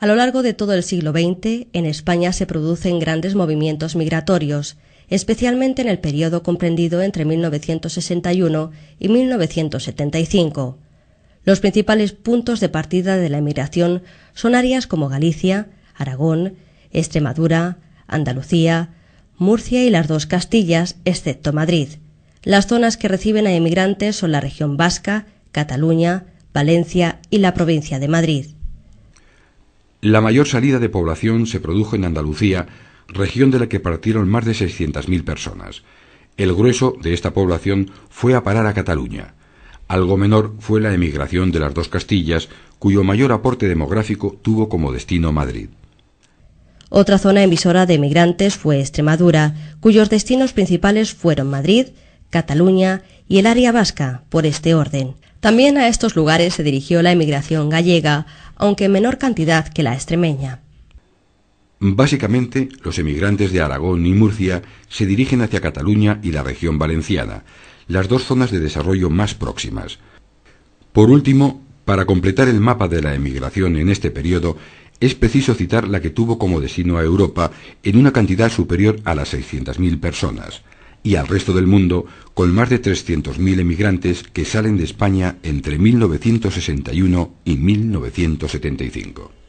A lo largo de todo el siglo XX, en España se producen grandes movimientos migratorios, especialmente en el periodo comprendido entre 1961 y 1975. Los principales puntos de partida de la emigración son áreas como Galicia, Aragón, Extremadura, Andalucía, Murcia y las dos Castillas, excepto Madrid. Las zonas que reciben a emigrantes son la región vasca, Cataluña, Valencia y la provincia de Madrid. La mayor salida de población se produjo en Andalucía, región de la que partieron más de 600.000 personas. El grueso de esta población fue a parar a Cataluña. Algo menor fue la emigración de las dos Castillas, cuyo mayor aporte demográfico tuvo como destino Madrid. Otra zona emisora de emigrantes fue Extremadura, cuyos destinos principales fueron Madrid, Cataluña y el área vasca, por este orden. También a estos lugares se dirigió la emigración gallega, aunque en menor cantidad que la extremeña. Básicamente, los emigrantes de Aragón y Murcia se dirigen hacia Cataluña y la región valenciana, las dos zonas de desarrollo más próximas. Por último, para completar el mapa de la emigración en este periodo, es preciso citar la que tuvo como destino a Europa en una cantidad superior a las 600.000 personas y al resto del mundo con más de 300.000 emigrantes que salen de España entre 1961 y 1975.